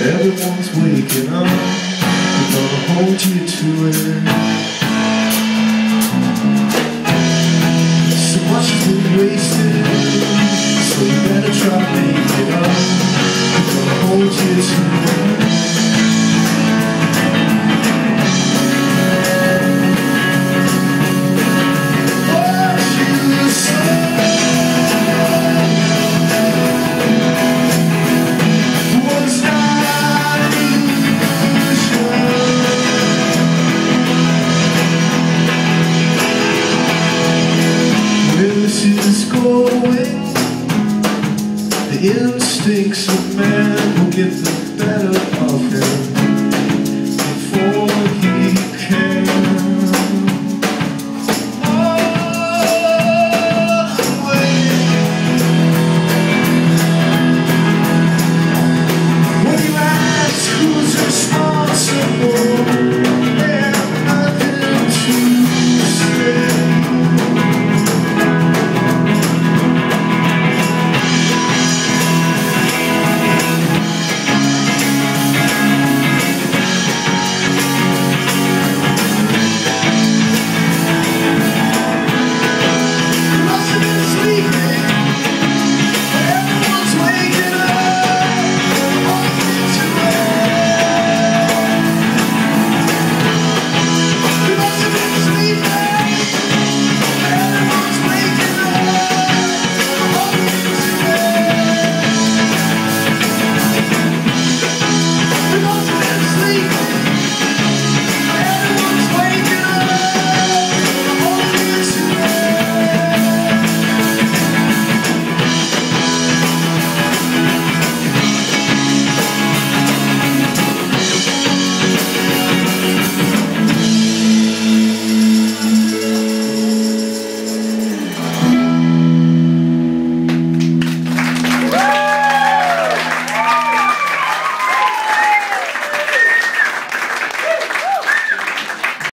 Everyone's waking up, we're gonna hold you to it. So much has been wasted, so you better try to make it up. We're gonna hold you to it. mistakes of man will get the better